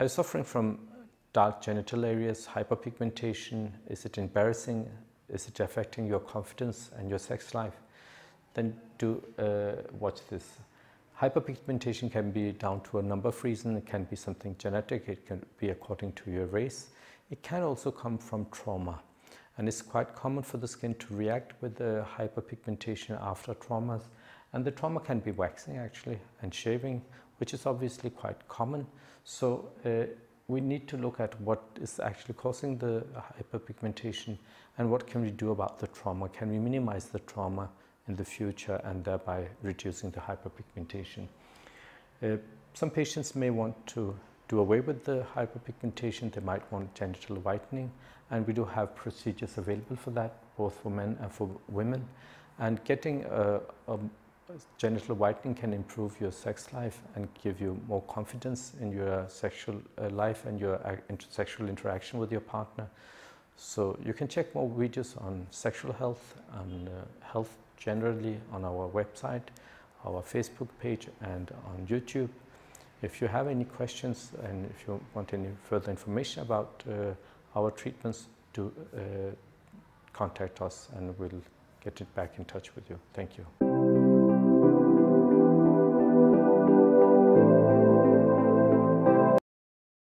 Are you suffering from dark genital areas, hyperpigmentation? Is it embarrassing? Is it affecting your confidence and your sex life? Then do uh, watch this. Hyperpigmentation can be down to a number of reasons. It can be something genetic, it can be according to your race. It can also come from trauma. And it's quite common for the skin to react with the hyperpigmentation after traumas. And the trauma can be waxing actually and shaving, which is obviously quite common. So uh, we need to look at what is actually causing the hyperpigmentation and what can we do about the trauma. Can we minimize the trauma in the future and thereby reducing the hyperpigmentation? Uh, some patients may want to do away with the hyperpigmentation. They might want genital whitening and we do have procedures available for that, both for men and for women. And getting a, a genital whitening can improve your sex life and give you more confidence in your sexual uh, life and your uh, sexual interaction with your partner. So you can check more videos on sexual health and uh, health generally on our website, our Facebook page and on YouTube. If you have any questions and if you want any further information about uh, our treatments, do uh, contact us and we'll get it back in touch with you. Thank you.